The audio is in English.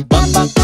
Bop, bop, bop.